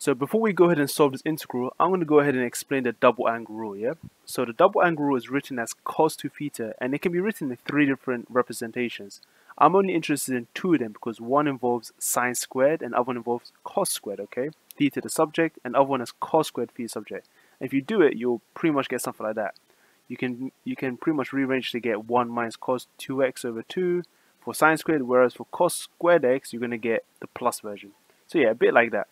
So before we go ahead and solve this integral, I'm going to go ahead and explain the double angle rule, yeah? So the double angle rule is written as cos 2 theta, and it can be written in three different representations. I'm only interested in two of them because one involves sine squared and other one involves cos squared, okay? Theta the subject and other one is cos squared theta subject. And if you do it, you'll pretty much get something like that. You can you can pretty much rearrange to get 1 minus cos 2x over 2 for sine squared, whereas for cos squared x, you're going to get the plus version. So yeah, a bit like that.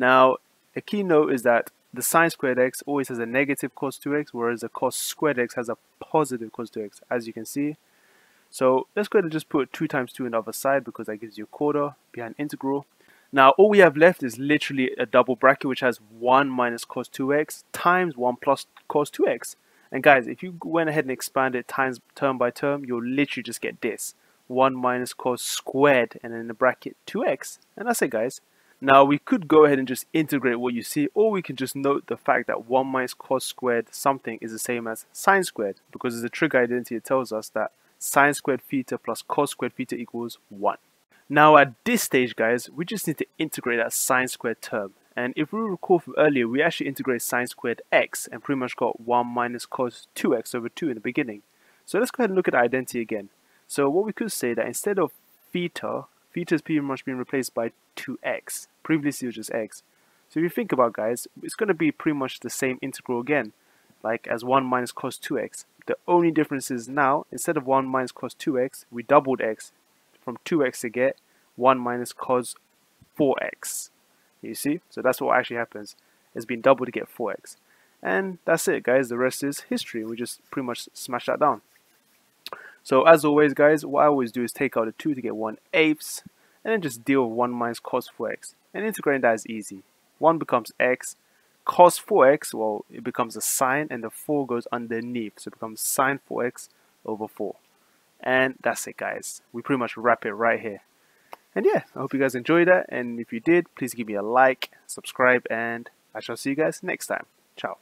Now, a key note is that the sine squared x always has a negative cos 2x, whereas the cos squared x has a positive cos 2x, as you can see. So let's go ahead and just put 2 times 2 on the other side because that gives you a quarter behind integral. Now all we have left is literally a double bracket which has 1 minus cos 2x times 1 plus cos 2x. And guys, if you went ahead and expanded times term by term, you'll literally just get this. 1 minus cos squared and then in the bracket 2x. And that's it guys. Now we could go ahead and just integrate what you see or we can just note the fact that 1 minus cos squared something is the same as sine squared because as a trig identity it tells us that sine squared theta plus cos squared theta equals 1. Now at this stage guys, we just need to integrate that sine squared term. And if we recall from earlier, we actually integrated sine squared x and pretty much got 1 minus cos 2x over 2 in the beginning. So let's go ahead and look at identity again. So what we could say that instead of theta, is pretty much being replaced by 2x. Previously it was just x. So if you think about guys, it's going to be pretty much the same integral again, like as 1 minus cos 2x. The only difference is now, instead of 1 minus cos 2x, we doubled x from 2x to get 1 minus cos 4x. You see? So that's what actually happens. It's been doubled to get 4x. And that's it guys, the rest is history. We just pretty much smash that down. So as always guys, what I always do is take out the 2 to get 1 eighths, and then just deal with 1 minus cos 4x. And integrating that is easy. 1 becomes x, cos 4x, well, it becomes a sine, and the 4 goes underneath, so it becomes sine 4x over 4. And that's it guys. We pretty much wrap it right here. And yeah, I hope you guys enjoyed that, and if you did, please give me a like, subscribe, and I shall see you guys next time. Ciao.